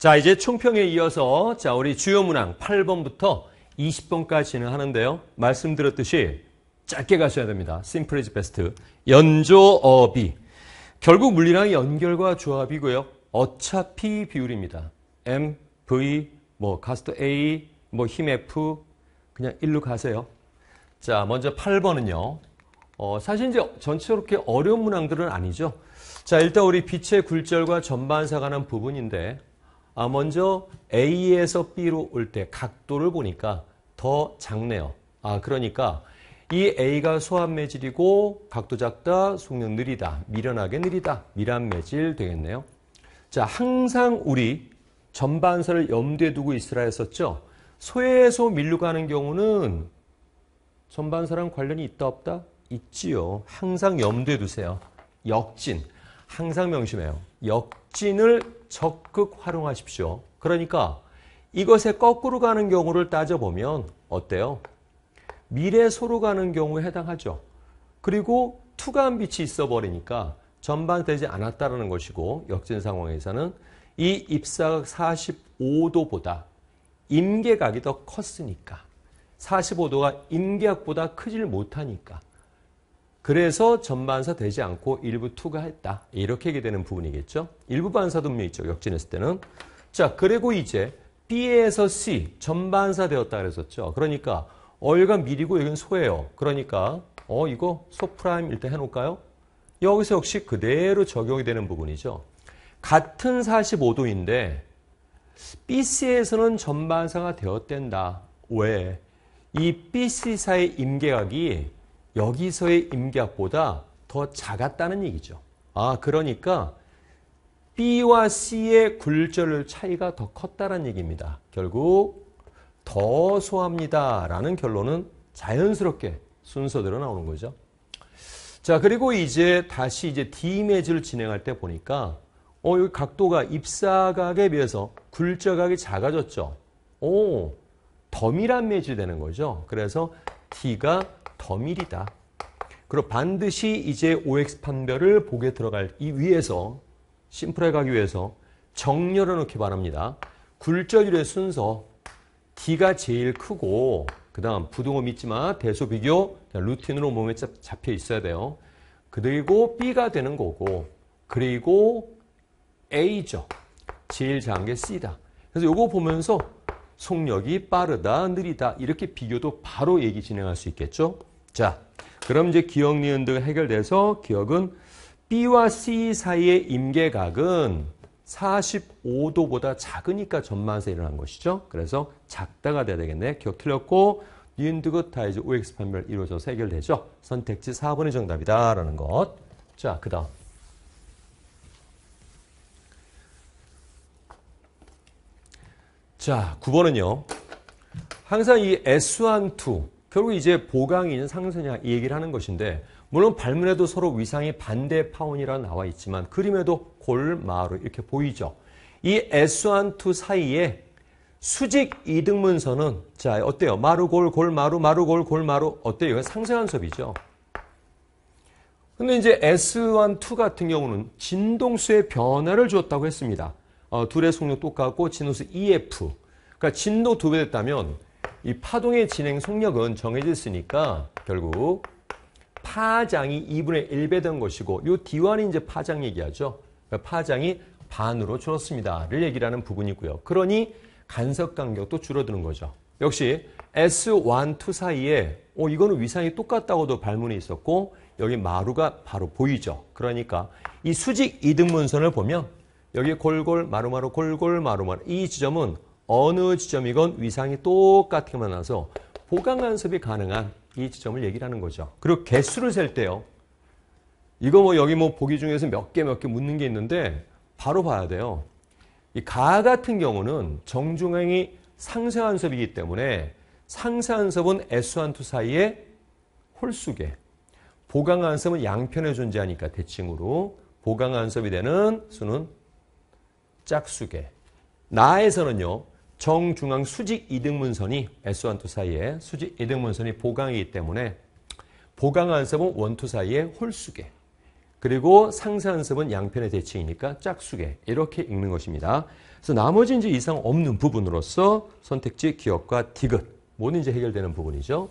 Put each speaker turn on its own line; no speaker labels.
자, 이제 총평에 이어서 자, 우리 주요 문항 8번부터 20번까지 진행하는데요. 말씀드렸듯이 짧게 가셔야 됩니다. 심플 이즈 베스트. 연조 어비. 결국 물리랑 연결과 조합이고요. 어차피 비율입니다. M, V, 뭐 가스트 A, 뭐 힘 F 그냥 일로 가세요. 자, 먼저 8번은요. 어, 사실 이제 전체적으로 그렇게 어려운 문항들은 아니죠. 자, 일단 우리 빛의 굴절과 전반사 관한 부분인데 아, 먼저 A에서 B로 올 때 각도를 보니까 더 작네요. 아, 그러니까 이 A가 소한 매질이고 각도 작다, 속력 느리다, 미련하게 느리다, 미란 매질 되겠네요. 자, 항상 우리 전반사를 염두에 두고 있으라 했었죠. 소에서 밀로 가는 경우는 전반사랑 관련이 있다 없다? 있지요. 항상 염두에 두세요. 역진. 항상 명심해요. 역진을 적극 활용하십시오. 그러니까 이것에 거꾸로 가는 경우를 따져보면 어때요? 미래 소로 가는 경우에 해당하죠. 그리고 투과한 빛이 있어 버리니까 전반되지 않았다는 것이고 역진 상황에서는 이 입사각 45도보다 임계각이 더 컸으니까 45도가 임계각보다 크질 못하니까 그래서 전반사 되지 않고 일부 투과했다. 이렇게 얘기 되는 부분이겠죠. 일부 반사도 있죠. 역진했을 때는. 자, 그리고 이제 B에서 C 전반사 되었다 그랬었죠. 그러니까 어 여기가 밀이고 여기는 소예요. 그러니까 어 이거 소 프라임 일단 해놓을까요? 여기서 역시 그대로 적용이 되는 부분이죠. 같은 45도인데 BC에서는 전반사가 되었댄다. 왜? 이 BC사의 임계각이 여기서의 임계각보다 더 작았다는 얘기죠. 아 그러니까 B와 C의 굴절 차이가 더 컸다는 얘기입니다. 결국 더 소합니다. 라는 결론은 자연스럽게 순서대로 나오는 거죠. 자, 그리고 이제 다시 이제 D 매즈를 진행할 때 보니까 어, 여기 각도가 입사각에 비해서 굴절각이 작아졌죠. 오, 덤밀한 매질 되는 거죠. 그래서 T가 덤밀이다. 그리고 반드시 이제 OX 판별을 보게 들어갈 이 위에서 심플해 가기 위해서 정렬해 놓기 바랍니다. 굴절율의 순서 D가 제일 크고 그 다음 부등호 믿지 마 대소 비교 루틴으로 몸에 잡혀 있어야 돼요. 그리고 B가 되는 거고 그리고 A죠. 제일 작은 게 C다. 그래서 이거 보면서 속력이 빠르다, 느리다 이렇게 비교도 바로 얘기 진행할 수 있겠죠. 자, 그럼 이제 기억 니은등 해결돼서 기억은 B와 C 사이의 임계각은 45도보다 작으니까 전만에서 일어난 것이죠. 그래서 작다가 돼야 되겠네. 기억 틀렸고 니은드긋 다 이제 OX 판별 이루어져서 해결되죠. 선택지 4번이 정답이다 라는 것. 자, 그 다음. 자, 9번은요. 항상 이 S1, 2, 결국 이제 있는 상승이냐 이 얘기를 하는 것인데 물론 발문에도 서로 위상이 반대 파운이라 나와 있지만 그림에도 골마루 이렇게 보이죠. 이 S1, 2 사이에 수직 이등문선은 자 어때요? 마루골 골마루 마루골 골마루 어때요? 이건 상승한 섭이죠. 근데 이제 S1, 2 같은 경우는 진동수의 변화를 주었다고 했습니다. 어, 둘의 속력 똑같고 진동수 EF. 그러니까 진도 두 배 됐다면 이 파동의 진행 속력은 정해져 있으니까 결국 파장이 2분의 1배 된 것이고 요 D1이 이제 파장 얘기하죠. 그러니까 파장이 반으로 줄었습니다.를 얘기를 하는 부분이고요. 그러니 간섭 간격도 줄어드는 거죠. 역시 S1, 2 사이에 어, 이거는 위상이 똑같다고도 발문이 있었고 여기 마루가 바로 보이죠. 그러니까 이 수직 이등문선을 보면 여기 골골 마루마루 골골 마루마루 이 지점은 어느 지점이건 위상이 똑같게 만나서 보강 간섭이 가능한 이 지점을 얘기를 하는 거죠. 그리고 개수를 셀 때요. 이거 뭐 여기 뭐 보기 중에서 몇 개 몇개 묻는 게 있는데 바로 봐야 돼요. 이 가 같은 경우는 정중앙이 상쇄한섭이기 때문에 상쇄한섭은 S1, 2 사이에 홀수계, 보강한섭은 양편에 존재하니까 대칭으로 보강한섭이 되는 수는 짝수계. 나에서는요. 정중앙 수직 이등문선이 S1, 2 사이에 수직 이등문선이 보강이기 때문에 보강한섭은 1, 2 사이에 홀수계. 그리고 상사연습은 양편의 대칭이니까 짝수개 이렇게 읽는 것입니다. 그래서 나머지 이제 이상 없는 부분으로서 선택지 기억과 디귿 모든 이제 해결되는 부분이죠.